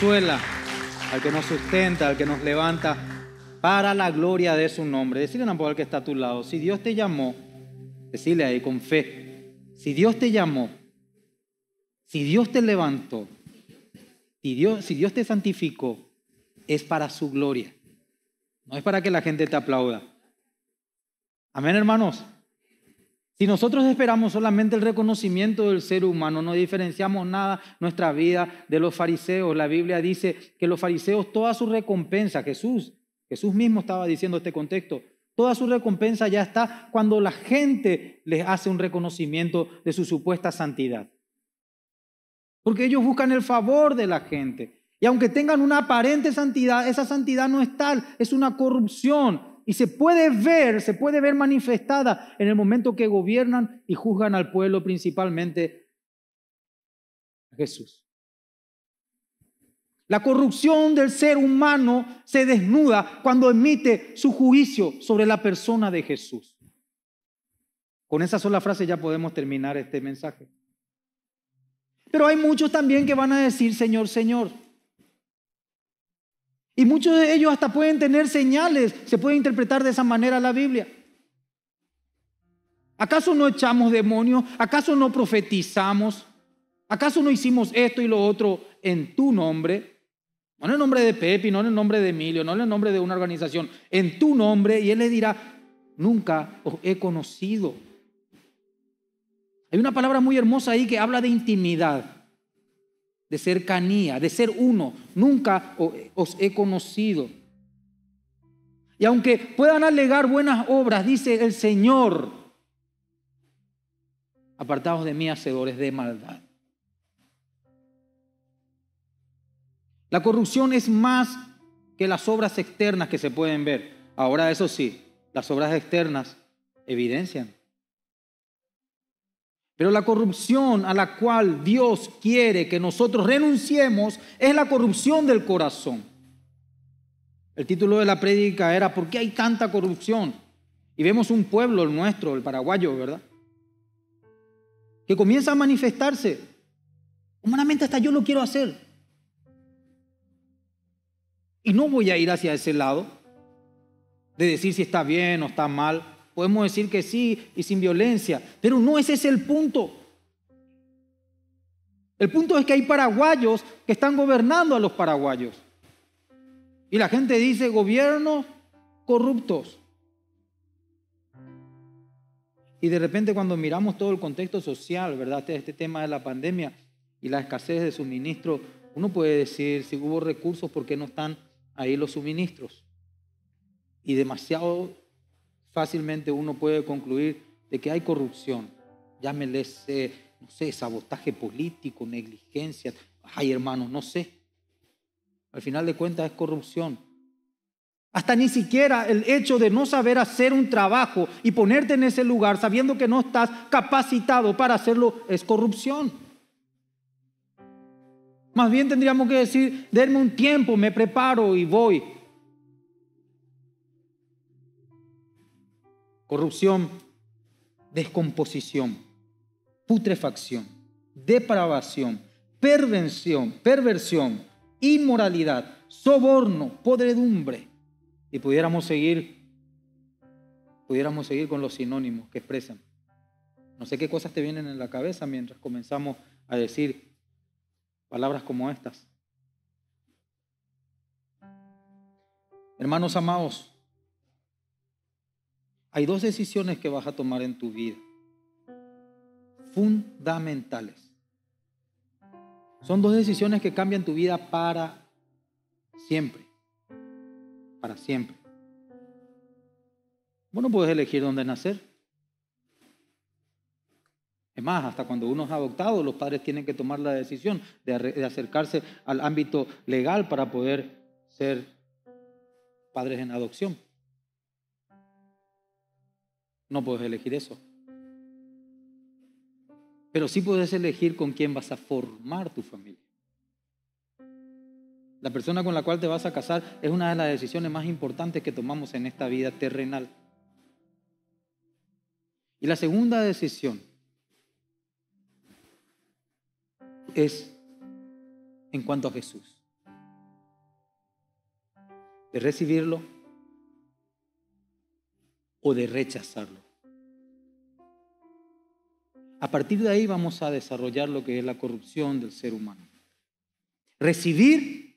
consuela, al que nos sustenta, al que nos levanta para la gloria de su nombre. Decirle a al que está a tu lado, si Dios te llamó, decirle ahí con fe, si Dios te llamó, si Dios te levantó, si Dios, si Dios te santificó, es para su gloria. No es para que la gente te aplauda. Amén, hermanos. Si nosotros esperamos solamente el reconocimiento del ser humano, no diferenciamos nada nuestra vida de los fariseos. La Biblia dice que los fariseos, toda su recompensa, Jesús, Jesús mismo estaba diciendo este contexto, toda su recompensa ya está cuando la gente les hace un reconocimiento de su supuesta santidad. Porque ellos buscan el favor de la gente. Y aunque tengan una aparente santidad, esa santidad no es tal, es una corrupción, y se puede ver, se puede ver manifestada en el momento que gobiernan y juzgan al pueblo, principalmente a Jesús. La corrupción del ser humano se desnuda cuando emite su juicio sobre la persona de Jesús. Con esa sola frase ya podemos terminar este mensaje. Pero hay muchos también que van a decir, Señor, Señor. Y muchos de ellos hasta pueden tener señales, se puede interpretar de esa manera la Biblia. ¿Acaso no echamos demonios? ¿Acaso no profetizamos? ¿Acaso no hicimos esto y lo otro en tu nombre? No en el nombre de Pepe, no en el nombre de Emilio, no en el nombre de una organización, en tu nombre. Y él le dirá, nunca os he conocido. Hay una palabra muy hermosa ahí que habla de intimidad de cercanía, de ser uno. Nunca os he conocido. Y aunque puedan alegar buenas obras, dice el Señor, apartados de mí, hacedores de maldad. La corrupción es más que las obras externas que se pueden ver. Ahora, eso sí, las obras externas evidencian pero la corrupción a la cual Dios quiere que nosotros renunciemos es la corrupción del corazón. El título de la prédica era ¿Por qué hay tanta corrupción? Y vemos un pueblo, el nuestro, el paraguayo, ¿verdad? Que comienza a manifestarse. Humanamente hasta yo lo quiero hacer. Y no voy a ir hacia ese lado de decir si está bien o está mal podemos decir que sí y sin violencia, pero no ese es el punto. El punto es que hay paraguayos que están gobernando a los paraguayos. Y la gente dice gobiernos corruptos. Y de repente cuando miramos todo el contexto social, ¿verdad? Este, este tema de la pandemia y la escasez de suministro, uno puede decir, si hubo recursos, ¿por qué no están ahí los suministros? Y demasiado fácilmente uno puede concluir de que hay corrupción. Llámele, no sé, sabotaje político, negligencia. Ay, hermanos, no sé. Al final de cuentas es corrupción. Hasta ni siquiera el hecho de no saber hacer un trabajo y ponerte en ese lugar sabiendo que no estás capacitado para hacerlo es corrupción. Más bien tendríamos que decir, denme un tiempo, me preparo y voy. Corrupción, descomposición, putrefacción, depravación, pervención, perversión, inmoralidad, soborno, podredumbre. Y pudiéramos seguir, pudiéramos seguir con los sinónimos que expresan. No sé qué cosas te vienen en la cabeza mientras comenzamos a decir palabras como estas. Hermanos amados, hay dos decisiones que vas a tomar en tu vida, fundamentales. Son dos decisiones que cambian tu vida para siempre, para siempre. Bueno, puedes elegir dónde nacer. Es más, hasta cuando uno es adoptado, los padres tienen que tomar la decisión de acercarse al ámbito legal para poder ser padres en adopción. No puedes elegir eso. Pero sí puedes elegir con quién vas a formar tu familia. La persona con la cual te vas a casar es una de las decisiones más importantes que tomamos en esta vida terrenal. Y la segunda decisión es en cuanto a Jesús. De recibirlo o de rechazarlo. A partir de ahí vamos a desarrollar lo que es la corrupción del ser humano. Recibir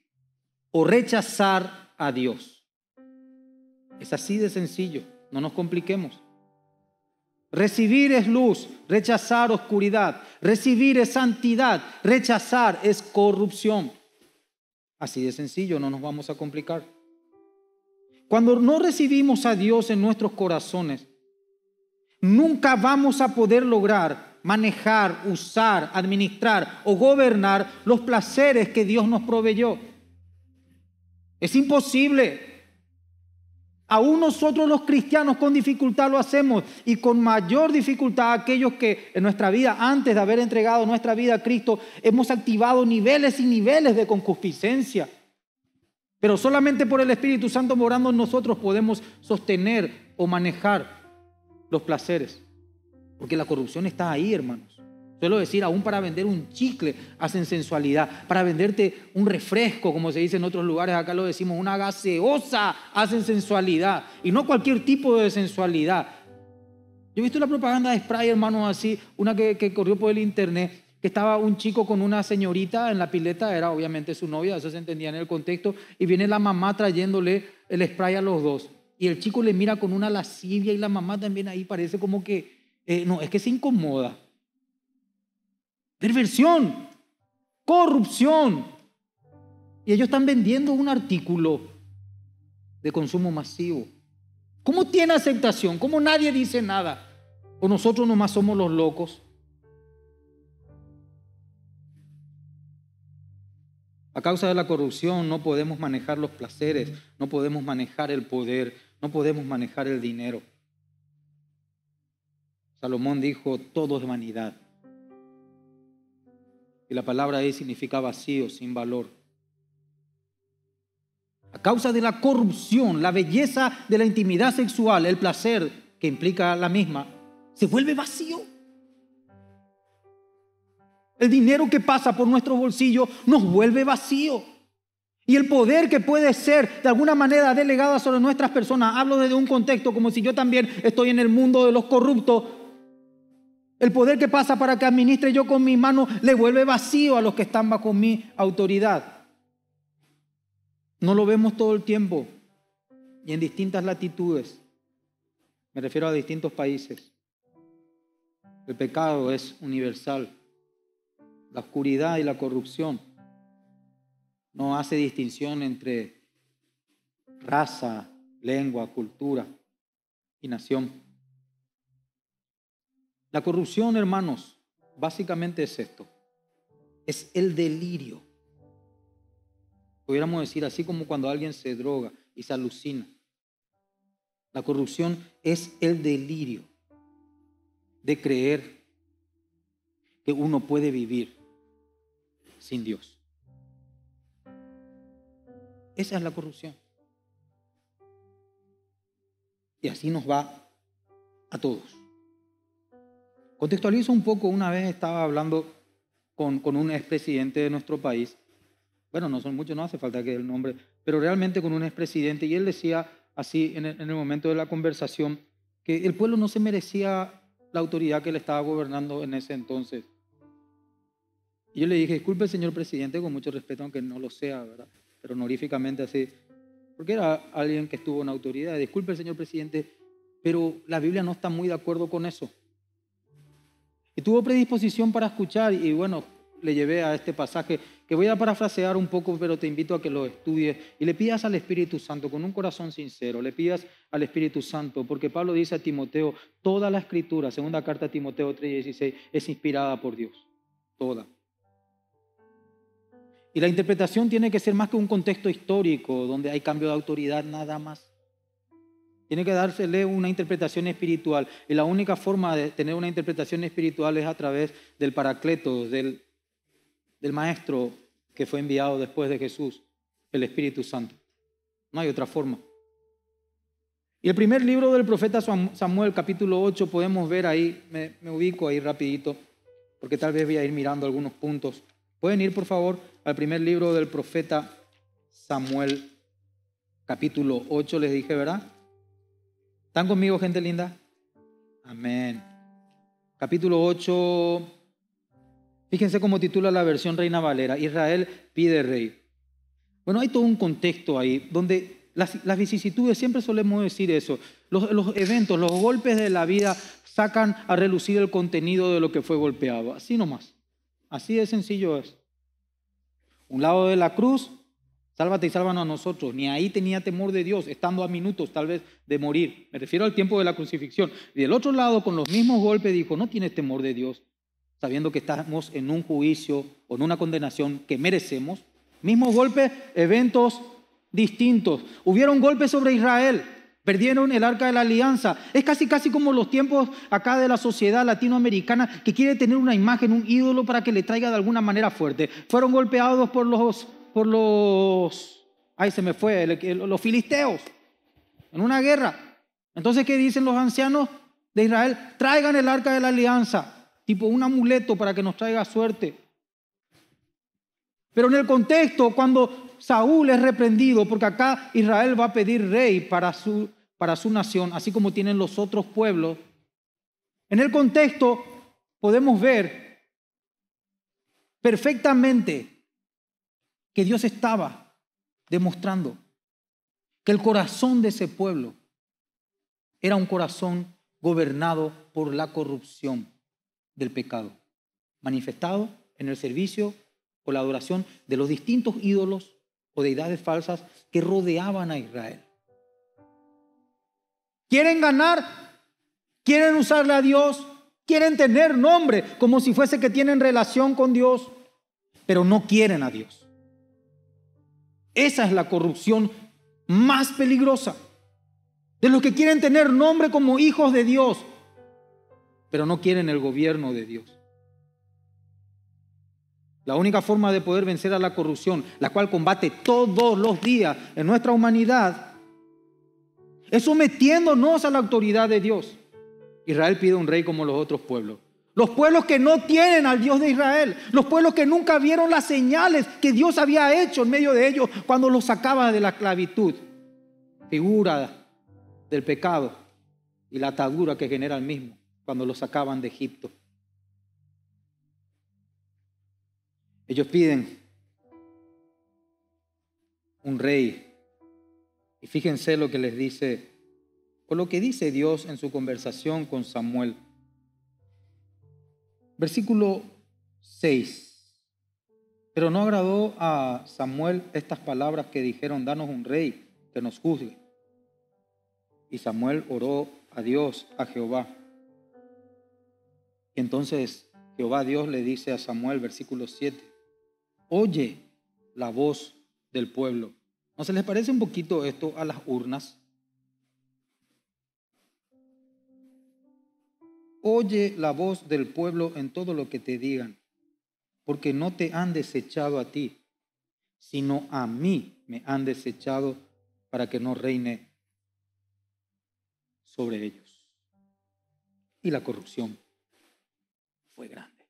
o rechazar a Dios. Es así de sencillo, no nos compliquemos. Recibir es luz, rechazar oscuridad. Recibir es santidad, rechazar es corrupción. Así de sencillo, no nos vamos a complicar. Cuando no recibimos a Dios en nuestros corazones, nunca vamos a poder lograr manejar, usar, administrar o gobernar los placeres que Dios nos proveyó. Es imposible. Aún nosotros los cristianos con dificultad lo hacemos y con mayor dificultad aquellos que en nuestra vida, antes de haber entregado nuestra vida a Cristo, hemos activado niveles y niveles de concupiscencia. Pero solamente por el Espíritu Santo morando en nosotros podemos sostener o manejar los placeres. Porque la corrupción está ahí, hermanos. Suelo decir, aún para vender un chicle hacen sensualidad. Para venderte un refresco, como se dice en otros lugares, acá lo decimos, una gaseosa, hacen sensualidad. Y no cualquier tipo de sensualidad. Yo he visto la propaganda de Spray, hermanos, así, una que, que corrió por el internet, que estaba un chico con una señorita en la pileta, era obviamente su novia, eso se entendía en el contexto, y viene la mamá trayéndole el spray a los dos. Y el chico le mira con una lascivia y la mamá también ahí parece como que, eh, no, es que se incomoda. Perversión, corrupción. Y ellos están vendiendo un artículo de consumo masivo. ¿Cómo tiene aceptación? ¿Cómo nadie dice nada? ¿O nosotros nomás somos los locos? A causa de la corrupción no podemos manejar los placeres, no podemos manejar el poder, no podemos manejar el dinero. Salomón dijo, todo es vanidad. Y la palabra ahí significa vacío, sin valor. A causa de la corrupción, la belleza de la intimidad sexual, el placer que implica la misma, se vuelve vacío. El dinero que pasa por nuestro bolsillo nos vuelve vacío. Y el poder que puede ser de alguna manera delegado sobre nuestras personas, hablo desde un contexto como si yo también estoy en el mundo de los corruptos, el poder que pasa para que administre yo con mi mano le vuelve vacío a los que están bajo mi autoridad. No lo vemos todo el tiempo y en distintas latitudes. Me refiero a distintos países. El pecado es universal. La oscuridad y la corrupción no hace distinción entre raza, lengua, cultura y nación. La corrupción, hermanos, básicamente es esto. Es el delirio. Pudiéramos decir así como cuando alguien se droga y se alucina. La corrupción es el delirio de creer que uno puede vivir sin Dios. Esa es la corrupción. Y así nos va a todos. Contextualizo un poco, una vez estaba hablando con, con un expresidente de nuestro país, bueno, no son muchos, no hace falta que el nombre, pero realmente con un expresidente, y él decía así en el, en el momento de la conversación, que el pueblo no se merecía la autoridad que le estaba gobernando en ese entonces. Y yo le dije, disculpe, señor presidente, con mucho respeto, aunque no lo sea, ¿verdad? pero honoríficamente así, porque era alguien que estuvo en autoridad. Disculpe, señor presidente, pero la Biblia no está muy de acuerdo con eso. Y tuvo predisposición para escuchar y bueno, le llevé a este pasaje que voy a parafrasear un poco, pero te invito a que lo estudies y le pidas al Espíritu Santo con un corazón sincero, le pidas al Espíritu Santo, porque Pablo dice a Timoteo, toda la escritura, segunda carta a Timoteo 3:16, es inspirada por Dios, toda. Y la interpretación tiene que ser más que un contexto histórico donde hay cambio de autoridad nada más. Tiene que dársele una interpretación espiritual. Y la única forma de tener una interpretación espiritual es a través del paracleto, del, maestro que fue enviado después de Jesús, el Espíritu Santo. No hay otra forma. Y el primer libro del profeta Samuel, capítulo 8, podemos ver ahí, me, me ubico ahí rapidito, porque tal vez voy a ir mirando algunos puntos Pueden ir, por favor, al primer libro del profeta Samuel, capítulo 8, les dije, ¿verdad? ¿Están conmigo, gente linda? Amén. Capítulo 8, fíjense cómo titula la versión Reina Valera, Israel pide rey. Bueno, hay todo un contexto ahí donde las, vicisitudes, siempre solemos decir eso, los, los eventos, los golpes de la vida sacan a relucir el contenido de lo que fue golpeado, así nomás. Así de sencillo es. Un lado de la cruz, sálvate y sálvanos a nosotros. Ni ahí tenía temor de Dios, estando a minutos tal vez de morir. Me refiero al tiempo de la crucifixión. Y del otro lado, con los mismos golpes, dijo, no tienes temor de Dios, sabiendo que estamos en un juicio o en una condenación que merecemos. Mismos golpes, eventos distintos. Hubieron golpes sobre Israel. Perdieron el arca de la alianza. Es casi, casi como los tiempos acá de la sociedad latinoamericana que quiere tener una imagen, un ídolo para que le traiga de alguna manera fuerte. Fueron golpeados por los, por los, ay se me fue, los filisteos en una guerra. Entonces, ¿qué dicen los ancianos de Israel? Traigan el arca de la alianza, tipo un amuleto para que nos traiga suerte. Pero en el contexto, cuando Saúl es reprendido porque acá Israel va a pedir rey para su, para su nación, así como tienen los otros pueblos. En el contexto podemos ver perfectamente que Dios estaba demostrando que el corazón de ese pueblo era un corazón gobernado por la corrupción del pecado, manifestado en el servicio o la adoración de los distintos ídolos o deidades falsas que rodeaban a Israel. Quieren ganar, quieren usarle a Dios, quieren tener nombre como si fuese que tienen relación con Dios, pero no quieren a Dios. Esa es la corrupción más peligrosa. De los que quieren tener nombre como hijos de Dios, pero no quieren el gobierno de Dios. La única forma de poder vencer a la corrupción, la cual combate todos los días en nuestra humanidad, es sometiéndonos a la autoridad de Dios. Israel pide un rey como los otros pueblos. Los pueblos que no tienen al Dios de Israel, los pueblos que nunca vieron las señales que Dios había hecho en medio de ellos cuando los sacaba de la esclavitud, figura del pecado y la atadura que genera el mismo cuando los sacaban de Egipto. Ellos piden un rey. Y fíjense lo que les dice, o lo que dice Dios en su conversación con Samuel. Versículo 6. Pero no agradó a Samuel estas palabras que dijeron, danos un rey que nos juzgue. Y Samuel oró a Dios, a Jehová. Y entonces Jehová Dios le dice a Samuel, versículo 7, oye la voz del pueblo. ¿No se les parece un poquito esto a las urnas? Oye la voz del pueblo en todo lo que te digan, porque no te han desechado a ti, sino a mí me han desechado para que no reine sobre ellos. Y la corrupción fue grande,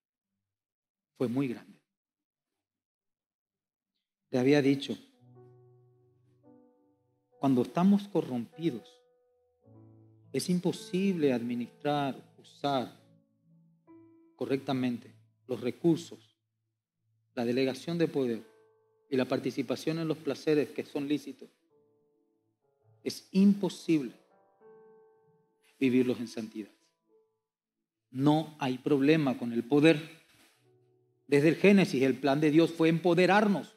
fue muy grande. Te había dicho, cuando estamos corrompidos, es imposible administrar, usar correctamente los recursos, la delegación de poder y la participación en los placeres que son lícitos. Es imposible vivirlos en santidad. No hay problema con el poder. Desde el Génesis el plan de Dios fue empoderarnos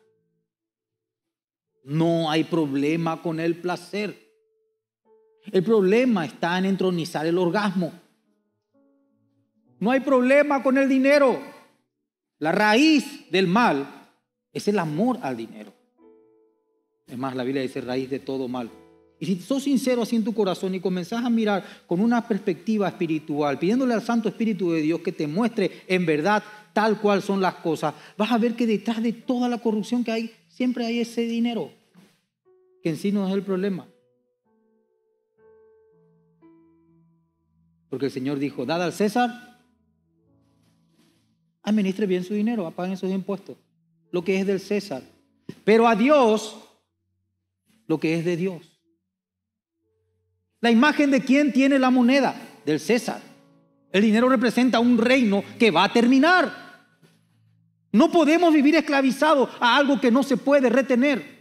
no hay problema con el placer. El problema está en entronizar el orgasmo. No hay problema con el dinero. La raíz del mal es el amor al dinero. Es más, la Biblia dice raíz de todo mal. Y si sos sincero así en tu corazón y comenzás a mirar con una perspectiva espiritual, pidiéndole al Santo Espíritu de Dios que te muestre en verdad tal cual son las cosas, vas a ver que detrás de toda la corrupción que hay, siempre hay ese dinero que en sí no es el problema. Porque el Señor dijo, dad al César, administre bien su dinero, apaguen sus impuestos. lo que es del César, pero a Dios lo que es de Dios. La imagen de quién tiene la moneda, del César. El dinero representa un reino que va a terminar. No podemos vivir esclavizados a algo que no se puede retener.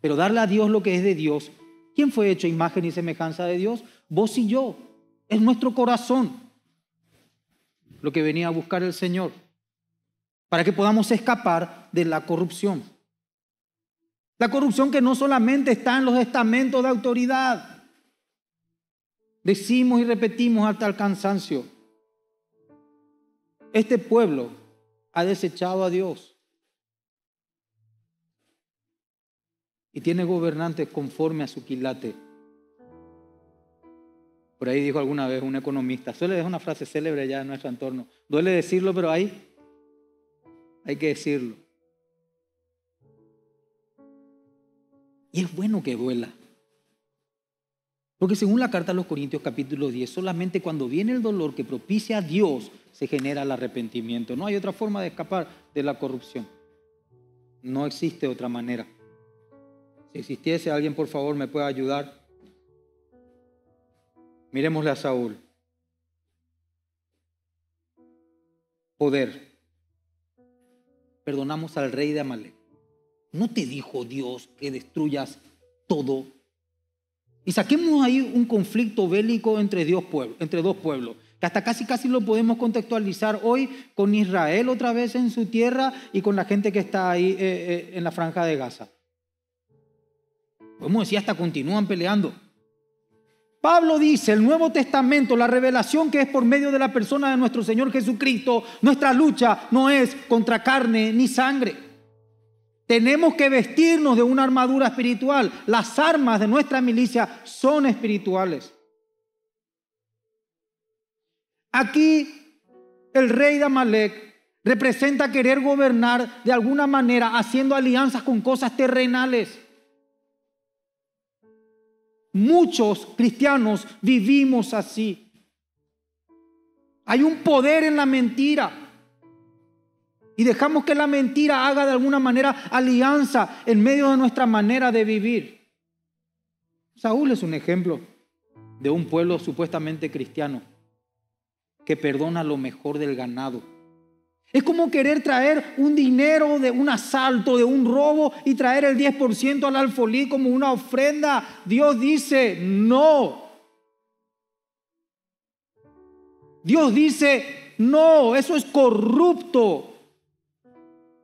Pero darle a Dios lo que es de Dios. ¿Quién fue hecho imagen y semejanza de Dios? Vos y yo. Es nuestro corazón lo que venía a buscar el Señor. Para que podamos escapar de la corrupción. La corrupción que no solamente está en los estamentos de autoridad. Decimos y repetimos hasta el cansancio. Este pueblo ha desechado a Dios. Y tiene gobernantes conforme a su quilate. Por ahí dijo alguna vez un economista, suele es una frase célebre ya en nuestro entorno. Duele decirlo, pero ahí hay que decirlo. Y es bueno que duela. Porque según la carta a los Corintios capítulo 10, solamente cuando viene el dolor que propicia a Dios se genera el arrepentimiento. No hay otra forma de escapar de la corrupción. No existe otra manera. Si existiese alguien, por favor, me puede ayudar. Miremosle a Saúl. Poder. Perdonamos al rey de Amalek. ¿No te dijo Dios que destruyas todo? Y saquemos ahí un conflicto bélico entre, Dios, entre dos pueblos que hasta casi casi lo podemos contextualizar hoy con Israel otra vez en su tierra y con la gente que está ahí eh, eh, en la franja de Gaza. Podemos decir, hasta continúan peleando. Pablo dice, el Nuevo Testamento, la revelación que es por medio de la persona de nuestro Señor Jesucristo, nuestra lucha no es contra carne ni sangre. Tenemos que vestirnos de una armadura espiritual. Las armas de nuestra milicia son espirituales. Aquí el rey de Amalek representa querer gobernar de alguna manera haciendo alianzas con cosas terrenales. Muchos cristianos vivimos así. Hay un poder en la mentira. Y dejamos que la mentira haga de alguna manera alianza en medio de nuestra manera de vivir. Saúl es un ejemplo de un pueblo supuestamente cristiano que perdona lo mejor del ganado. Es como querer traer un dinero de un asalto, de un robo y traer el 10% al alfolí como una ofrenda. Dios dice, no. Dios dice, no, eso es corrupto.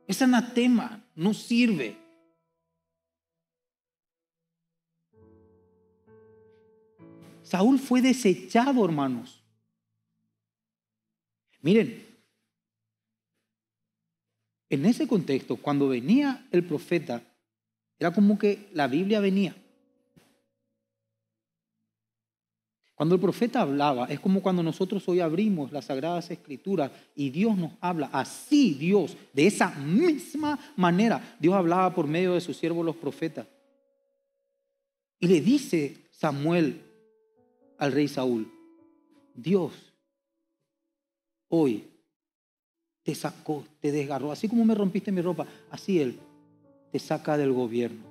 Es anatema, no sirve. Saúl fue desechado, hermanos. Miren, en ese contexto, cuando venía el profeta, era como que la Biblia venía. Cuando el profeta hablaba, es como cuando nosotros hoy abrimos las Sagradas Escrituras y Dios nos habla. Así Dios, de esa misma manera, Dios hablaba por medio de sus siervos los profetas. Y le dice Samuel al rey Saúl, Dios hoy te sacó, te desgarró, así como me rompiste mi ropa, así Él te saca del gobierno.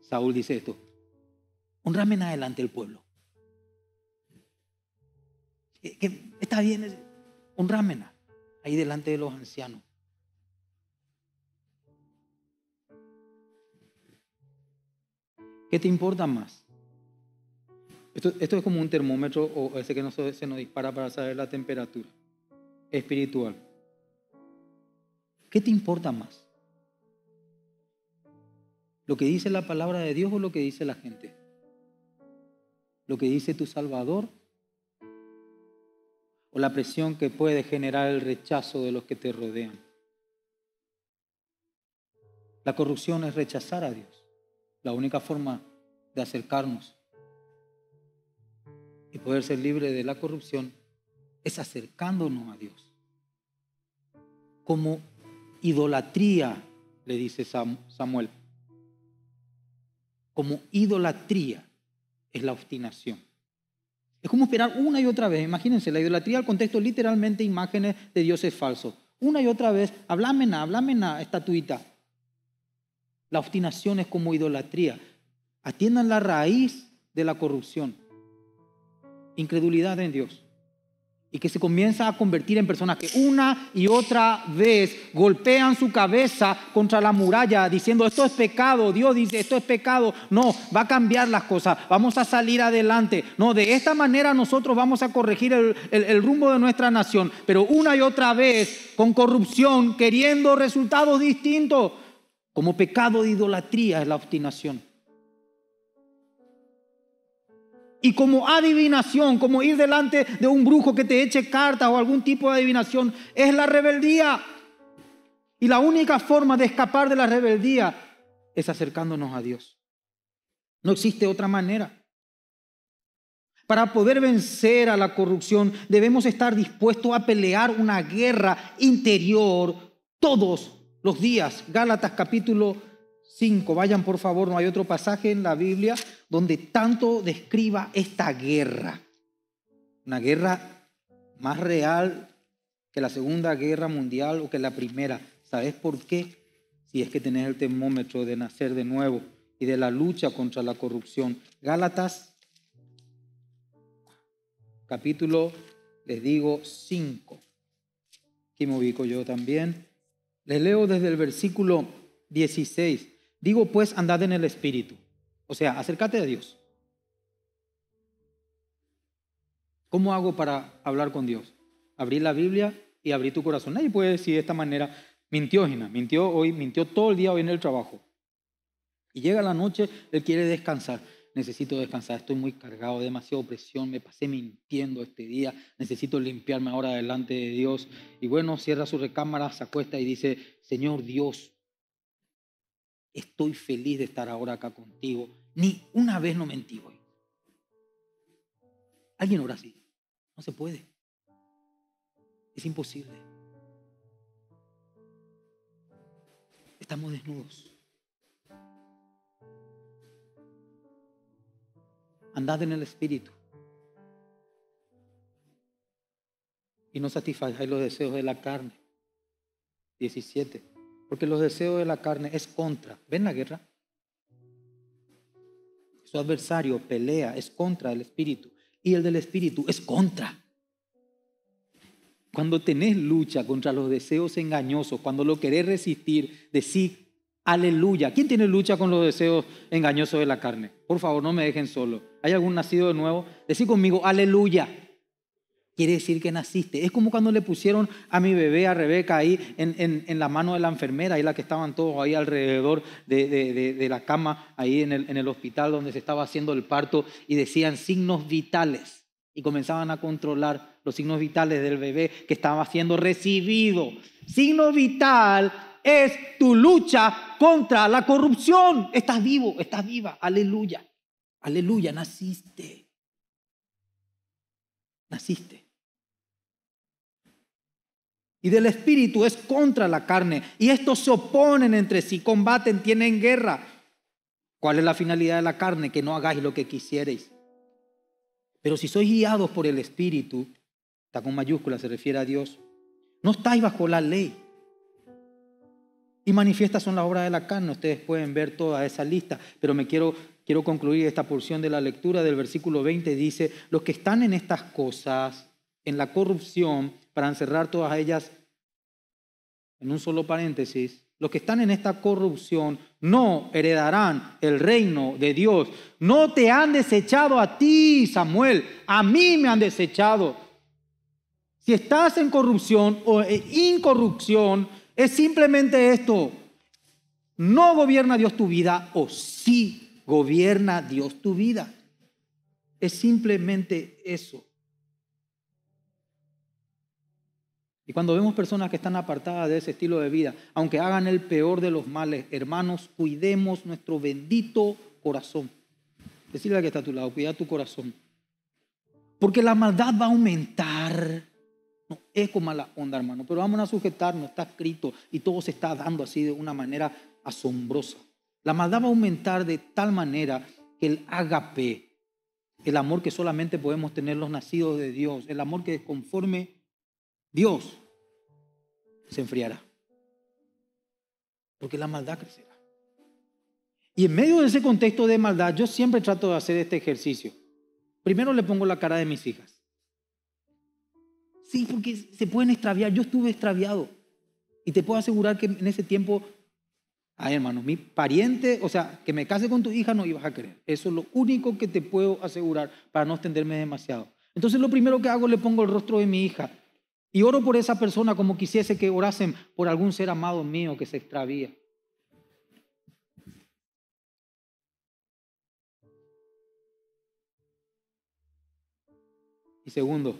Saúl dice esto, honrame en adelante el pueblo. Que, está bien, honrame ahí delante de los ancianos. ¿Qué te importa más? Esto, es como un termómetro o ese que se nos dispara para saber la temperatura espiritual. ¿Qué te importa más? ¿Lo que dice la palabra de Dios o lo que dice la gente? ¿Lo que dice tu Salvador? ¿O la presión que puede generar el rechazo de los que te rodean? La corrupción es rechazar a Dios. La única forma de acercarnos y poder ser libre de la corrupción es acercándonos a Dios. Como idolatría, le dice Samuel. Como idolatría es la obstinación. Es como esperar una y otra vez. Imagínense, la idolatría al contexto literalmente imágenes de dioses falsos. Una y otra vez, hablame nada, hablame nada, estatuita. La obstinación es como idolatría. Atiendan la raíz de la corrupción. Incredulidad en Dios. Y que se comienza a convertir en personas que una y otra vez golpean su cabeza contra la muralla diciendo esto es pecado, Dios dice esto es pecado, no, va a cambiar las cosas, vamos a salir adelante, no, de esta manera nosotros vamos a corregir el, el rumbo de nuestra nación, pero una y otra vez con corrupción, queriendo resultados distintos, como pecado de idolatría es la obstinación. Y como adivinación, como ir delante de un brujo que te eche cartas o algún tipo de adivinación, es la rebeldía. Y la única forma de escapar de la rebeldía es acercándonos a Dios. No existe otra manera. Para poder vencer a la corrupción debemos estar dispuestos a pelear una guerra interior todos los días. Gálatas capítulo 5. Vayan por favor, no hay otro pasaje en la Biblia donde tanto describa esta guerra. Una guerra más real que la Segunda Guerra Mundial o que la Primera. ¿Sabes por qué? Si es que tenés el termómetro de nacer de nuevo y de la lucha contra la corrupción. Gálatas, capítulo, les digo, 5. Aquí me ubico yo también. Les leo desde el versículo 16. Digo pues, andad en el Espíritu. O sea, acércate a Dios. ¿Cómo hago para hablar con Dios? Abrir la Biblia y abrir tu corazón. Nadie puede decir de esta manera, mintió Gina, mintió hoy, mintió todo el día hoy en el trabajo. Y llega la noche, él quiere descansar. Necesito descansar, estoy muy cargado, demasiada presión, me pasé mintiendo este día, necesito limpiarme ahora delante de Dios. Y bueno, cierra su recámara, se acuesta y dice, Señor Dios, estoy feliz de estar ahora acá contigo. Ni una vez no mentí hoy. ¿Alguien ora así? No se puede. Es imposible. Estamos desnudos. Andad en el Espíritu. Y no satisfagáis los deseos de la carne. 17. Porque los deseos de la carne es contra. ¿Ven la guerra? Su adversario pelea, es contra el espíritu. Y el del espíritu es contra. Cuando tenés lucha contra los deseos engañosos, cuando lo querés resistir, decís aleluya. ¿Quién tiene lucha con los deseos engañosos de la carne? Por favor, no me dejen solo. ¿Hay algún nacido de nuevo? Decí conmigo, aleluya quiere decir que naciste. Es como cuando le pusieron a mi bebé, a Rebeca, ahí en, la mano de la enfermera, ahí la que estaban todos ahí alrededor de, la cama, ahí en el, en el hospital donde se estaba haciendo el parto, y decían signos vitales. Y comenzaban a controlar los signos vitales del bebé que estaba siendo recibido. Signo vital es tu lucha contra la corrupción. Estás vivo, estás viva. Aleluya. Aleluya, naciste. Naciste y del espíritu es contra la carne. Y estos se oponen entre sí, combaten, tienen guerra. ¿Cuál es la finalidad de la carne? Que no hagáis lo que quisierais. Pero si sois guiados por el espíritu, está con mayúscula, se refiere a Dios, no estáis bajo la ley. Y manifiestas son las obras de la carne. Ustedes pueden ver toda esa lista, pero me quiero, quiero concluir esta porción de la lectura del versículo 20. Dice, los que están en estas cosas, en la corrupción, para encerrar todas ellas en un solo paréntesis, los que están en esta corrupción no heredarán el reino de Dios. No te han desechado a ti, Samuel, a mí me han desechado. Si estás en corrupción o en incorrupción, es simplemente esto. No gobierna Dios tu vida o sí gobierna Dios tu vida. Es simplemente eso. Y cuando vemos personas que están apartadas de ese estilo de vida, aunque hagan el peor de los males, hermanos, cuidemos nuestro bendito corazón. Decirle a que está a tu lado, cuida tu corazón. Porque la maldad va a aumentar. No, es como mala onda, hermano, pero vamos a sujetarnos, está escrito y todo se está dando así de una manera asombrosa. La maldad va a aumentar de tal manera que el agape, el amor que solamente podemos tener los nacidos de Dios, el amor que conforme Dios se enfriará. Porque la maldad crecerá. Y en medio de ese contexto de maldad, yo siempre trato de hacer este ejercicio. Primero le pongo la cara de mis hijas. Sí, porque se pueden extraviar. Yo estuve extraviado. Y te puedo asegurar que en ese tiempo, ay hermano, mi pariente, o sea, que me case con tu hija no ibas a querer. Eso es lo único que te puedo asegurar para no extenderme demasiado. Entonces lo primero que hago le pongo el rostro de mi hija y oro por esa persona como quisiese que orasen por algún ser amado mío que se extravía. Y segundo,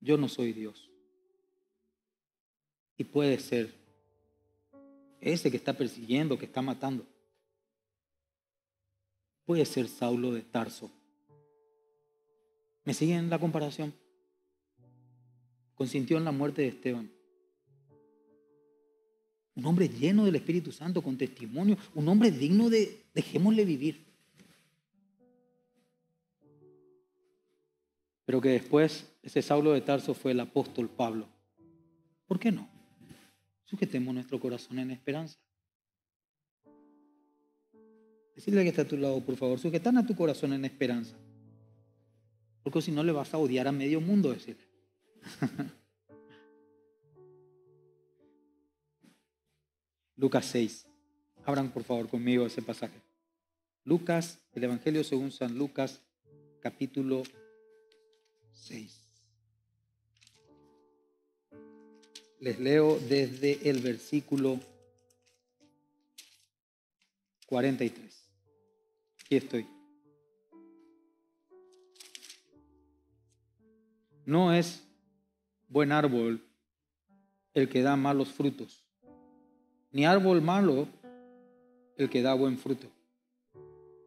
yo no soy Dios. Y puede ser ese que está persiguiendo, que está matando. Puede ser Saulo de Tarso. ¿Me siguen la comparación? Consintió en la muerte de Esteban. Un hombre lleno del Espíritu Santo, con testimonio, un hombre digno de dejémosle vivir. pero que después ese Saulo de Tarso fue el apóstol Pablo. ¿Por qué no? Sujetemos nuestro corazón en esperanza. Decirle que está a tu lado, por favor, sujetan a tu corazón en esperanza. Porque si no le vas a odiar a medio mundo, decirle. Lucas 6. Abran por favor conmigo ese pasaje. Lucas, el Evangelio según San Lucas, capítulo 6. Les leo desde el versículo 43. Aquí estoy. No es buen árbol el que da malos frutos, ni árbol malo el que da buen fruto.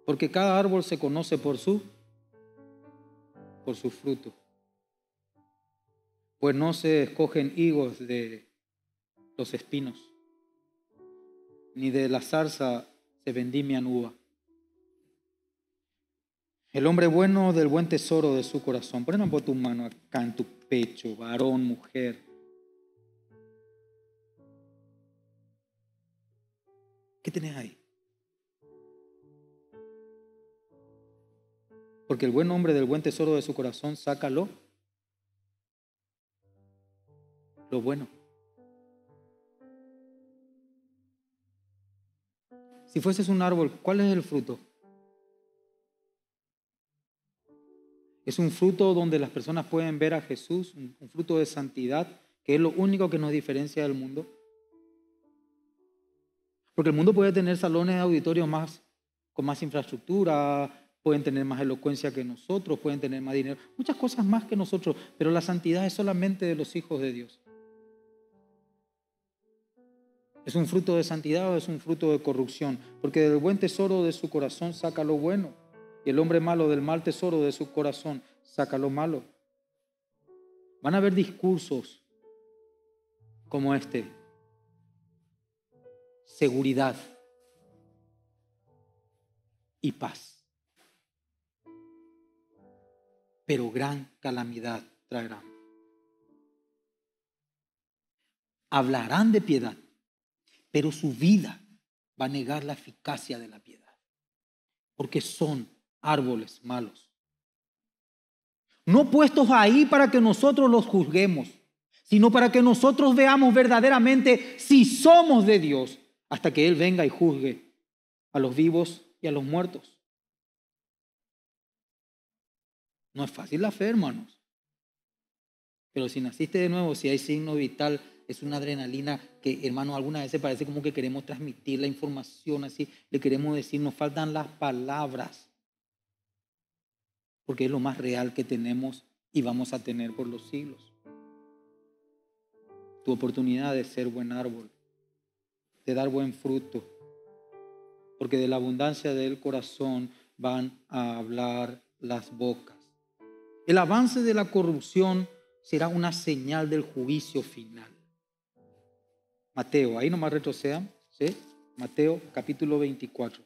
Porque cada árbol se conoce por su por su fruto pues no se escogen higos de los espinos, ni de la zarza se vendimian uva. El hombre bueno del buen tesoro de su corazón. Pon tu mano acá en tu pecho, varón, mujer. ¿Qué tenés ahí? Porque el buen hombre del buen tesoro de su corazón, sácalo lo bueno. Si fueses un árbol, ¿cuál es el fruto? Es un fruto donde las personas pueden ver a Jesús, un, fruto de santidad, que es lo único que nos diferencia del mundo. Porque el mundo puede tener salones de auditorio más, con más infraestructura, pueden tener más elocuencia que nosotros, pueden tener más dinero, muchas cosas más que nosotros, pero la santidad es solamente de los hijos de Dios. ¿Es un fruto de santidad o es un fruto de corrupción? Porque del buen tesoro de su corazón saca lo bueno. Y el hombre malo del mal tesoro de su corazón saca lo malo. Van a haber discursos como este. Seguridad y paz. Pero gran calamidad traerán. Hablarán de piedad pero su vida va a negar la eficacia de la piedad, porque son árboles malos. No puestos ahí para que nosotros los juzguemos, sino para que nosotros veamos verdaderamente si somos de Dios, hasta que Él venga y juzgue a los vivos y a los muertos. No es fácil la fe, hermanos. Pero si naciste de nuevo, si hay signo vital es una adrenalina que, hermano, algunas veces parece como que queremos transmitir la información así, le queremos decir, nos faltan las palabras, porque es lo más real que tenemos y vamos a tener por los siglos. Tu oportunidad de ser buen árbol, de dar buen fruto, porque de la abundancia del corazón van a hablar las bocas. El avance de la corrupción será una señal del juicio final. Mateo, ahí nomás retrocedan, ¿sí? Mateo capítulo 24.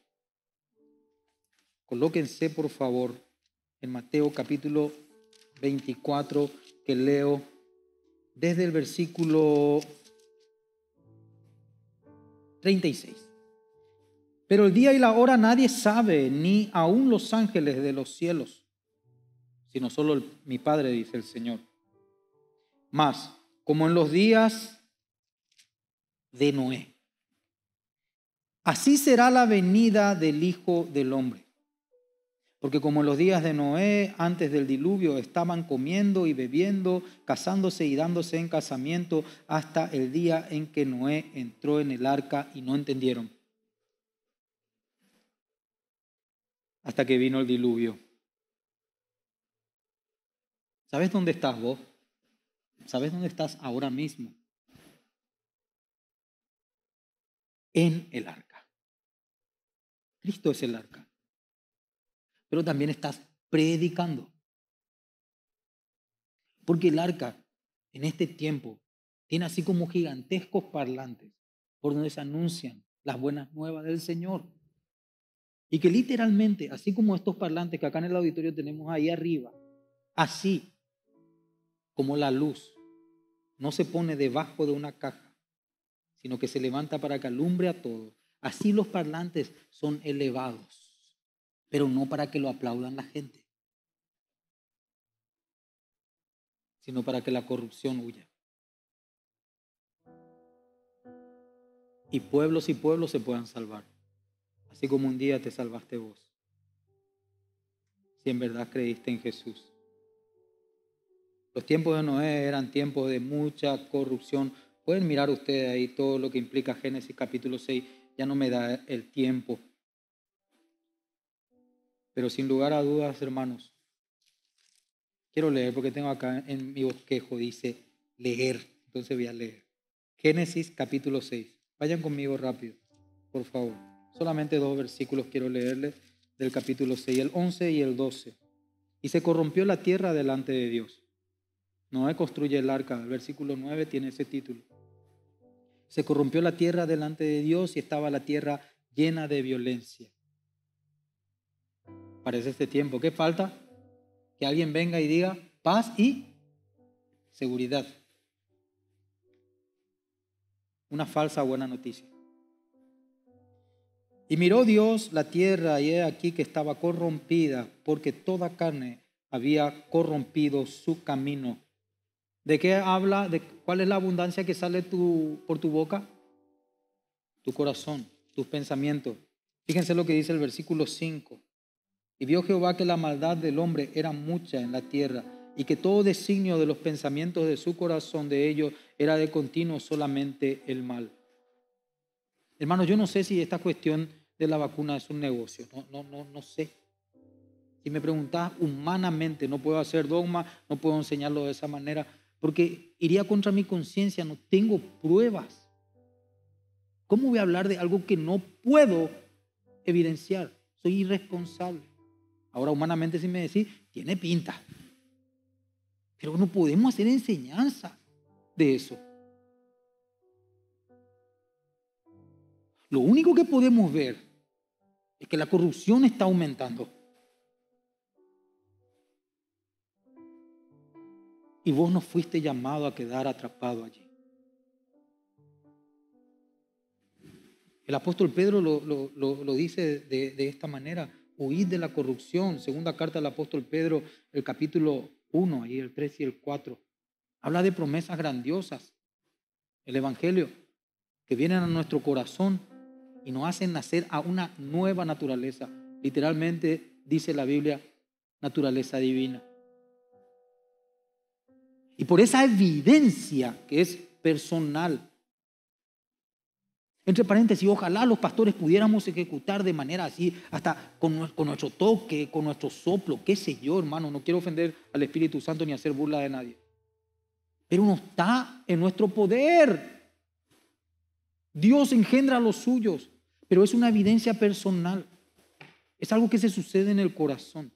Colóquense, por favor, en Mateo capítulo 24, que leo desde el versículo 36. Pero el día y la hora nadie sabe, ni aun los ángeles de los cielos, sino solo mi Padre, dice el Señor. Más, como en los días de Noé. Así será la venida del Hijo del Hombre. Porque como en los días de Noé, antes del diluvio, estaban comiendo y bebiendo, casándose y dándose en casamiento, hasta el día en que Noé entró en el arca y no entendieron. Hasta que vino el diluvio. ¿Sabes dónde estás vos? ¿Sabes dónde estás ahora mismo? En el arca. Cristo es el arca pero también estás predicando. Porque el arca en este tiempo tiene así como gigantescos parlantes por donde se anuncian las buenas nuevas del Señor. Y que literalmente, así como estos parlantes que acá en el auditorio tenemos ahí arriba, así como la luz no se pone debajo de una caja, sino que se levanta para que alumbre a todos, así los parlantes son elevados pero no para que lo aplaudan la gente, sino para que la corrupción huya. Y pueblos y pueblos se puedan salvar, así como un día te salvaste vos, si en verdad creíste en Jesús. Los tiempos de Noé eran tiempos de mucha corrupción. Pueden mirar ustedes ahí todo lo que implica Génesis capítulo 6. Ya no me da el tiempo pero sin lugar a dudas, hermanos, quiero leer porque tengo acá en mi bosquejo, dice leer. Entonces voy a leer. Génesis capítulo 6. Vayan conmigo rápido, por favor. Solamente dos versículos quiero leerles del capítulo 6, el 11 y el 12. Y se corrompió la tierra delante de Dios. Noé construye el arca. El versículo 9 tiene ese título. Se corrompió la tierra delante de Dios y estaba la tierra llena de violencia parece este tiempo. ¿Qué falta? Que alguien venga y diga paz y seguridad. Una falsa buena noticia. Y miró Dios la tierra y he aquí que estaba corrompida porque toda carne había corrompido su camino. ¿De qué habla? ¿De cuál es la abundancia que sale tu, por tu boca? Tu corazón, tus pensamientos. Fíjense lo que dice el versículo 5. Y vio Jehová que la maldad del hombre era mucha en la tierra y que todo designio de los pensamientos de su corazón de ellos era de continuo solamente el mal. Hermano, yo no sé si esta cuestión de la vacuna es un negocio, no, no, no, no sé. Si me preguntás humanamente, no puedo hacer dogma, no puedo enseñarlo de esa manera, porque iría contra mi conciencia, no tengo pruebas. ¿Cómo voy a hablar de algo que no puedo evidenciar? Soy irresponsable. Ahora, humanamente, si me decís, tiene pinta. Pero no podemos hacer enseñanza de eso. Lo único que podemos ver es que la corrupción está aumentando. Y vos no fuiste llamado a quedar atrapado allí. El apóstol Pedro lo, dice de, de esta manera huid de la corrupción. Segunda carta del apóstol Pedro, el capítulo 1, ahí el 3 y el 4. Habla de promesas grandiosas. El Evangelio, que vienen a nuestro corazón y nos hacen nacer a una nueva naturaleza. Literalmente dice la Biblia, naturaleza divina. Y por esa evidencia que es personal, entre paréntesis, ojalá los pastores pudiéramos ejecutar de manera así, hasta con, nuestro toque, con nuestro soplo, qué sé yo, hermano. No quiero ofender al Espíritu Santo ni hacer burla de nadie. Pero no está en nuestro poder. Dios engendra a los suyos, pero es una evidencia personal. Es algo que se sucede en el corazón,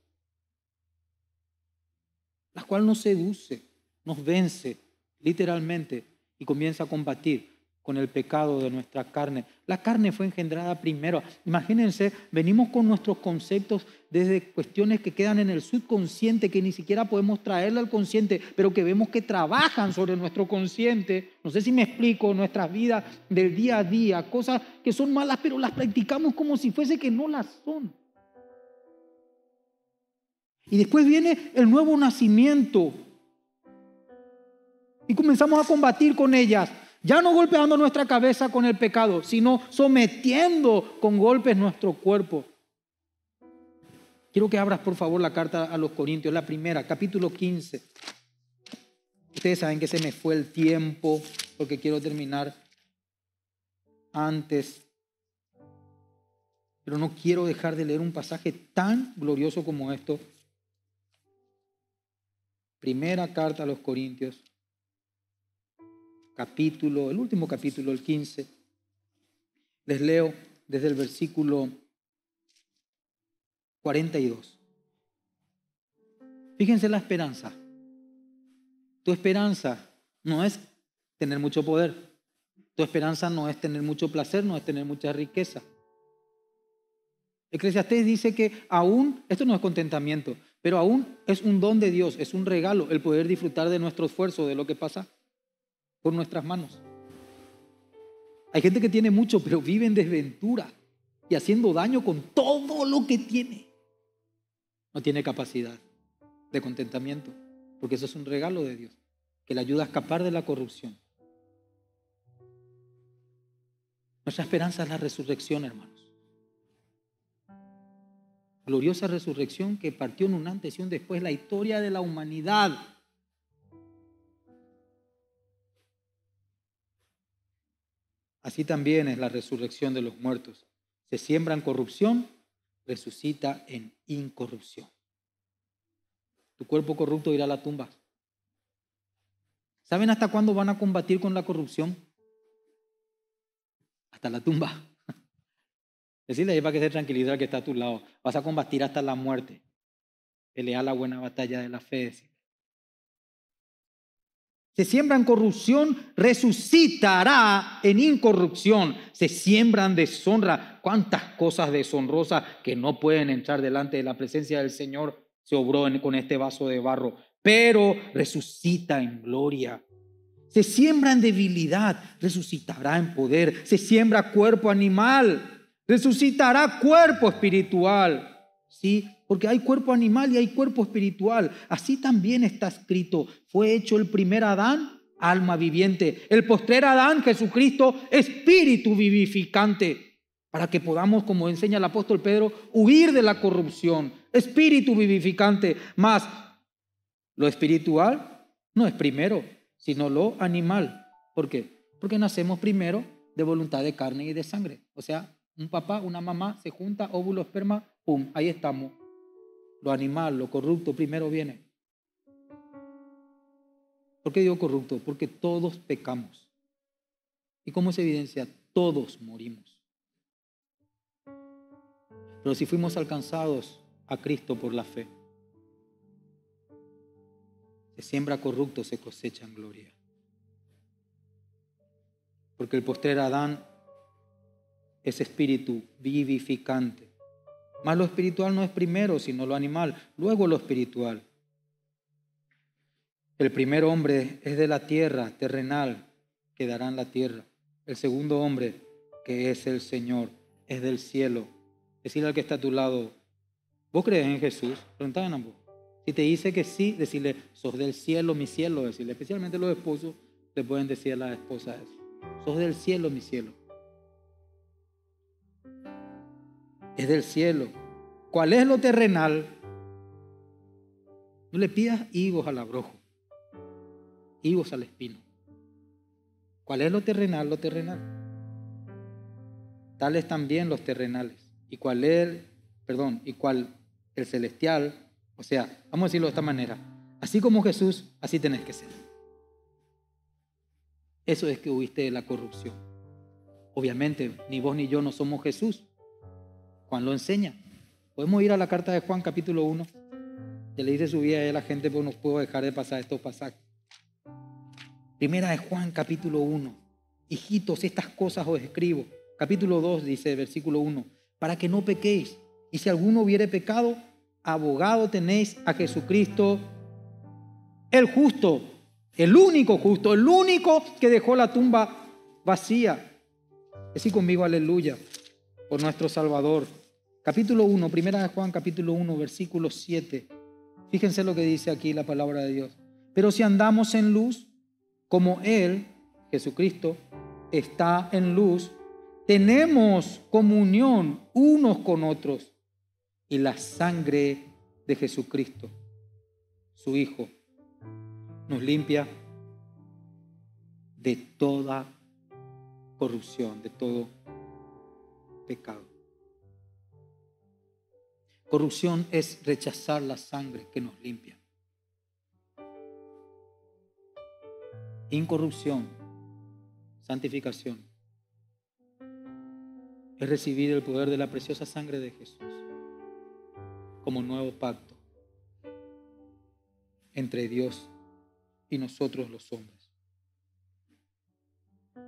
la cual nos seduce, nos vence literalmente y comienza a combatir con el pecado de nuestra carne. La carne fue engendrada primero. Imagínense, venimos con nuestros conceptos desde cuestiones que quedan en el subconsciente, que ni siquiera podemos traerle al consciente, pero que vemos que trabajan sobre nuestro consciente. No sé si me explico, nuestras vidas del día a día, cosas que son malas, pero las practicamos como si fuese que no las son. Y después viene el nuevo nacimiento. Y comenzamos a combatir con ellas. Ya no golpeando nuestra cabeza con el pecado, sino sometiendo con golpes nuestro cuerpo. Quiero que abras por favor la carta a los Corintios, la primera, capítulo 15. Ustedes saben que se me fue el tiempo porque quiero terminar antes. Pero no quiero dejar de leer un pasaje tan glorioso como esto. Primera carta a los Corintios, capítulo, el último capítulo, el 15. Les leo desde el versículo 42. Fíjense la esperanza. Tu esperanza no es tener mucho poder. Tu esperanza no es tener mucho placer, no es tener mucha riqueza. Eclesiastés dice que aún, esto no es contentamiento, pero aún es un don de Dios, es un regalo el poder disfrutar de nuestro esfuerzo, de lo que pasa por nuestras manos. Hay gente que tiene mucho, pero vive en desventura y haciendo daño con todo lo que tiene. No tiene capacidad de contentamiento, porque eso es un regalo de Dios, que le ayuda a escapar de la corrupción. Nuestra esperanza es la resurrección, hermanos. Gloriosa resurrección que partió en un antes y un después la historia de la humanidad. Así también es la resurrección de los muertos. Se siembra en corrupción, resucita en incorrupción. Tu cuerpo corrupto irá a la tumba. ¿Saben hasta cuándo van a combatir con la corrupción? Hasta la tumba. Decirle ahí para que se tranquilidad que está a tu lado. Vas a combatir hasta la muerte. Pelea la buena batalla de la fe se siembra en corrupción, resucitará en incorrupción. Se siembran deshonra. ¿Cuántas cosas deshonrosas que no pueden entrar delante de la presencia del Señor se obró con este vaso de barro? Pero resucita en gloria. Se siembra en debilidad, resucitará en poder. Se siembra cuerpo animal, resucitará cuerpo espiritual. ¿Sí? Porque hay cuerpo animal y hay cuerpo espiritual. Así también está escrito, fue hecho el primer Adán, alma viviente, el postrer Adán, Jesucristo, espíritu vivificante, para que podamos, como enseña el apóstol Pedro, huir de la corrupción, espíritu vivificante, más lo espiritual no es primero, sino lo animal. ¿Por qué? Porque nacemos primero de voluntad de carne y de sangre. O sea, un papá, una mamá se junta, óvulo, esperma, pum, ahí estamos lo animal, lo corrupto primero viene. ¿Por qué digo corrupto? Porque todos pecamos. ¿Y cómo es evidencia? Todos morimos. Pero si fuimos alcanzados a Cristo por la fe, se siembra corrupto, se cosecha en gloria. Porque el postrer Adán es espíritu vivificante. Más lo espiritual no es primero, sino lo animal, luego lo espiritual. El primer hombre es de la tierra, terrenal, quedará en la tierra. El segundo hombre, que es el Señor, es del cielo. Decirle al que está a tu lado, ¿vos crees en Jesús? Preguntad en ambos. Si te dice que sí, decirle, sos del cielo, mi cielo, decirle. Especialmente los esposos le pueden decir a la esposa eso. Sos del cielo, mi cielo. Es del cielo. ¿Cuál es lo terrenal? No le pidas higos al abrojo, higos al espino. ¿Cuál es lo terrenal? Lo terrenal. Tales también los terrenales. ¿Y cuál es, perdón, y cuál el celestial? O sea, vamos a decirlo de esta manera. Así como Jesús, así tenés que ser. Eso es que huiste de la corrupción. Obviamente, ni vos ni yo no somos Jesús, Juan lo enseña. Podemos ir a la carta de Juan capítulo 1. Que le dice su vida a la gente, pero no puedo dejar de pasar estos pasajes. Primera de Juan capítulo 1. hijitos, estas cosas os escribo. Capítulo 2 dice, versículo 1, para que no pequéis. Y si alguno hubiere pecado, abogado tenéis a Jesucristo, el justo, el único justo, el único que dejó la tumba vacía. Así conmigo, aleluya, por nuestro Salvador. Capítulo 1, primera de Juan, capítulo 1, versículo 7. Fíjense lo que dice aquí la palabra de Dios. Pero si andamos en luz, como Él, Jesucristo, está en luz, tenemos comunión unos con otros y la sangre de Jesucristo, su Hijo, nos limpia de toda corrupción, de todo pecado. Corrupción es rechazar la sangre que nos limpia. Incorrupción, santificación, es recibir el poder de la preciosa sangre de Jesús como nuevo pacto entre Dios y nosotros los hombres.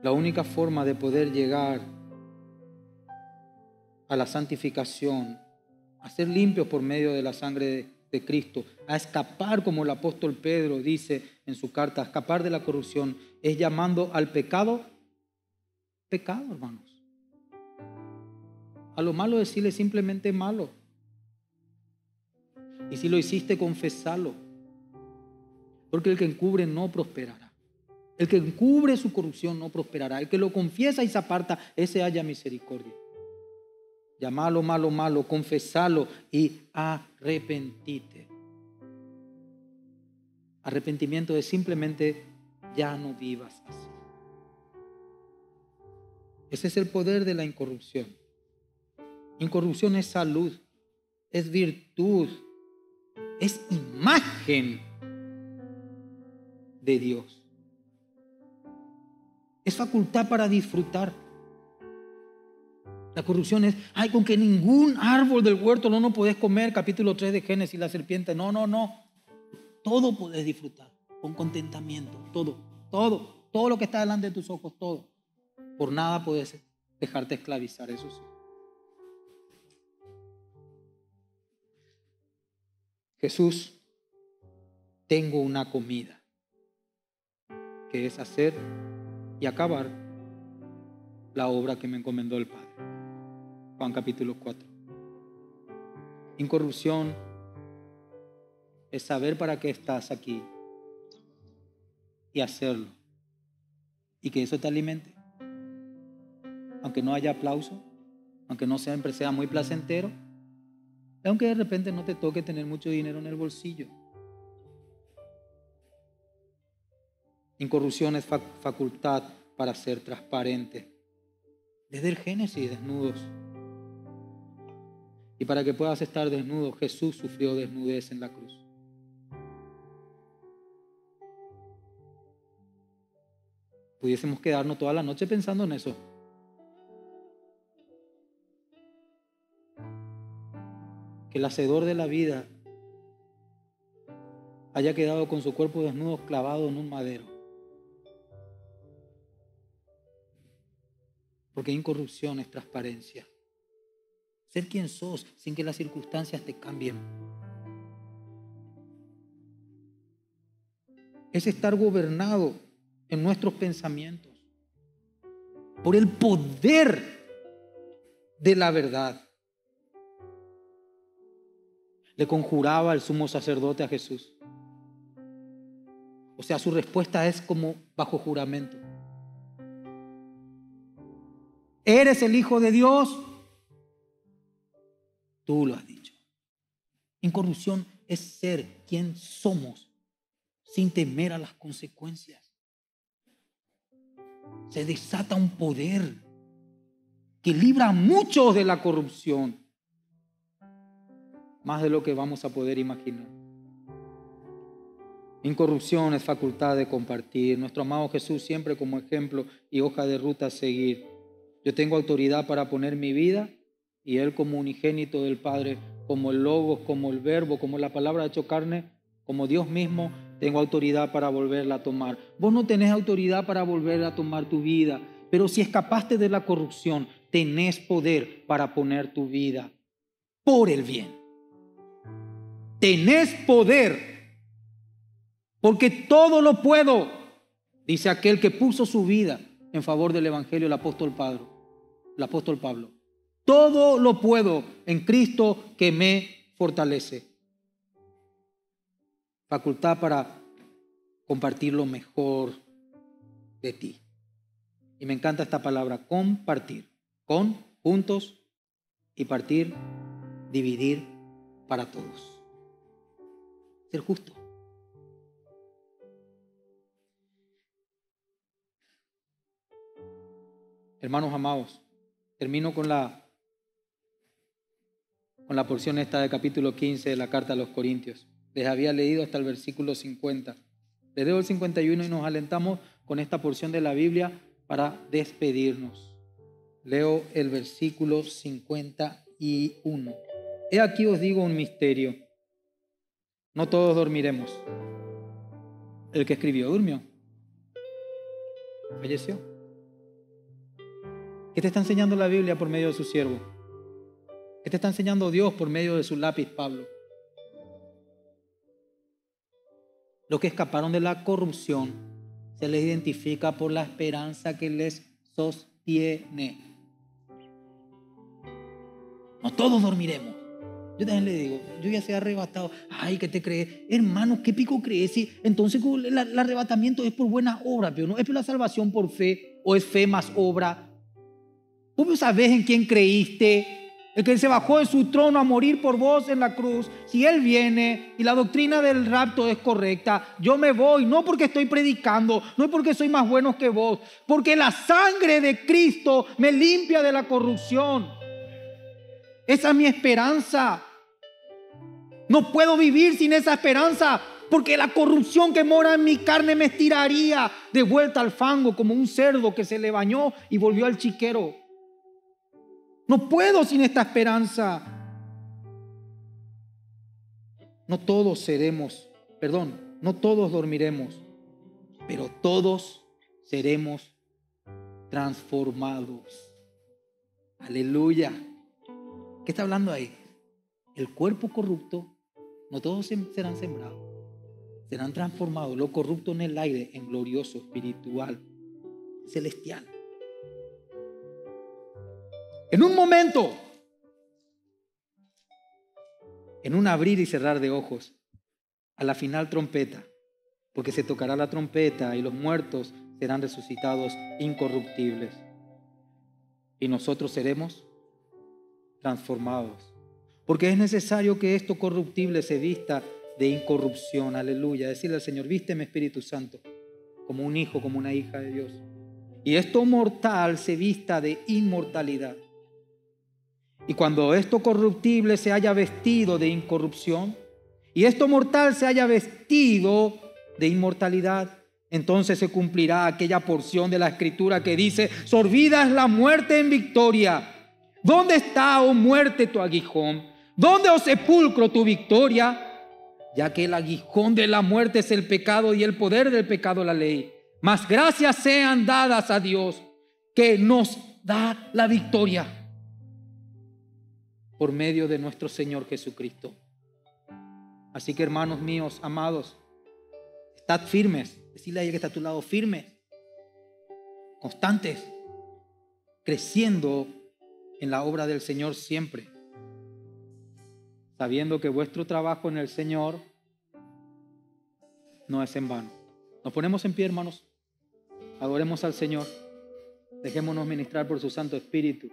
La única forma de poder llegar a la santificación, a ser limpios por medio de la sangre de, Cristo, a escapar, como el apóstol Pedro dice en su carta, a escapar de la corrupción, es llamando al pecado pecado, hermanos. A lo malo decirle simplemente malo. Y si lo hiciste, confesalo. Porque el que encubre no prosperará. El que encubre su corrupción no prosperará. El que lo confiesa y se aparta, ese haya misericordia. Llamalo malo, malo, confesalo y arrepentite. Arrepentimiento es simplemente ya no vivas así. Ese es el poder de la incorrupción. Incorrupción es salud, es virtud, es imagen de Dios. Es facultad para disfrutar. La corrupción es, ay, con que ningún árbol del huerto no, no podés comer, capítulo 3 de Génesis, la serpiente. No, no, no. Todo podés disfrutar con contentamiento, todo, todo, todo lo que está delante de tus ojos, todo. Por nada puedes dejarte esclavizar, eso sí. Jesús, tengo una comida, que es hacer y acabar la obra que me encomendó el Padre. Juan capítulo 4. Incorrupción es saber para qué estás aquí y hacerlo. Y que eso te alimente. Aunque no haya aplauso, aunque no siempre sea muy placentero, aunque de repente no te toque tener mucho dinero en el bolsillo. Incorrupción es facultad para ser transparente. Desde el Génesis, desnudos. Y para que puedas estar desnudo, Jesús sufrió desnudez en la cruz. Pudiésemos quedarnos toda la noche pensando en eso. que el hacedor de la vida haya quedado con su cuerpo desnudo clavado en un madero. Porque incorrupción es transparencia. Ser quien sos sin que las circunstancias te cambien. Es estar gobernado en nuestros pensamientos por el poder de la verdad le conjuraba el sumo sacerdote a Jesús. O sea, su respuesta es como bajo juramento. ¿Eres el Hijo de Dios? Tú lo has dicho. Incorrupción es ser quien somos sin temer a las consecuencias. Se desata un poder que libra a muchos de la corrupción más de lo que vamos a poder imaginar. Incorrupción es facultad de compartir. Nuestro amado Jesús siempre como ejemplo y hoja de ruta a seguir. Yo tengo autoridad para poner mi vida y Él como unigénito del Padre, como el Logos, como el Verbo, como la palabra hecho carne, como Dios mismo, tengo autoridad para volverla a tomar. Vos no tenés autoridad para volver a tomar tu vida. Pero si escapaste de la corrupción, tenés poder para poner tu vida por el bien. Tenés poder. Porque todo lo puedo, dice aquel que puso su vida en favor del Evangelio, el apóstol Pablo. El apóstol Pablo. Todo lo puedo en Cristo que me fortalece. Facultad para compartir lo mejor de ti. Y me encanta esta palabra, compartir. Con, juntos y partir, dividir para todos. Ser justo. Hermanos amados, termino con la con la porción esta de capítulo 15 de la carta a los Corintios. Les había leído hasta el versículo 50. Les leo el 51 y nos alentamos con esta porción de la Biblia para despedirnos. Leo el versículo 51. He aquí os digo un misterio. No todos dormiremos. El que escribió durmió. Falleció. ¿Qué te está enseñando la Biblia por medio de su siervo? ¿Qué te está enseñando Dios por medio de su lápiz, Pablo? Los que escaparon de la corrupción se les identifica por la esperanza que les sostiene. No todos dormiremos. Yo también le digo, yo ya se arrebatado. Ay, ¿qué te crees? Hermano, ¿qué pico crees? Entonces el, arrebatamiento es por buena obra, pero no es por la salvación por fe, o es fe más obra. ¿Cómo sabes en quién creíste? El que se bajó de su trono a morir por vos en la cruz, si Él viene y la doctrina del rapto es correcta, yo me voy, no porque estoy predicando, no porque soy más bueno que vos, porque la sangre de Cristo me limpia de la corrupción. Esa es mi esperanza. No puedo vivir sin esa esperanza, porque la corrupción que mora en mi carne me estiraría de vuelta al fango como un cerdo que se le bañó y volvió al chiquero. No puedo sin esta esperanza. No todos seremos, perdón, no todos dormiremos, pero todos seremos transformados. Aleluya. ¿Qué está hablando ahí? El cuerpo corrupto, no todos serán sembrados, serán transformados. Lo corrupto en el aire, en glorioso, espiritual, celestial. En un momento, en un abrir y cerrar de ojos, a la final trompeta, porque se tocará la trompeta y los muertos serán resucitados incorruptibles. Y nosotros seremos transformados. Porque es necesario que esto corruptible se vista de incorrupción. Aleluya. Decirle al Señor, vísteme Espíritu Santo, como un hijo, como una hija de Dios. Y esto mortal se vista de inmortalidad. Y cuando esto corruptible se haya vestido de incorrupción y esto mortal se haya vestido de inmortalidad, entonces se cumplirá aquella porción de la escritura que dice, sorbida es la muerte en victoria. ¿Dónde está, oh muerte, tu aguijón? ¿Dónde, oh sepulcro, tu victoria? Ya que el aguijón de la muerte es el pecado y el poder del pecado la ley. Mas gracias sean dadas a Dios que nos da la victoria por medio de nuestro Señor Jesucristo. Así que hermanos míos, amados, estad firmes. Decirle a ella que está a tu lado, firmes, constantes, creciendo en la obra del Señor siempre, sabiendo que vuestro trabajo en el Señor no es en vano. Nos ponemos en pie, hermanos. Adoremos al Señor. Dejémonos ministrar por su Santo Espíritu.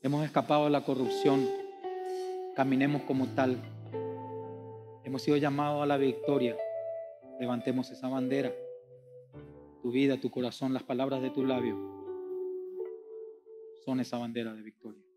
Hemos escapado de la corrupción. Caminemos como tal. Hemos sido llamados a la victoria. Levantemos esa bandera. Tu vida, tu corazón, las palabras de tu labio son esa bandera de victoria.